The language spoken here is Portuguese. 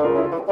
Música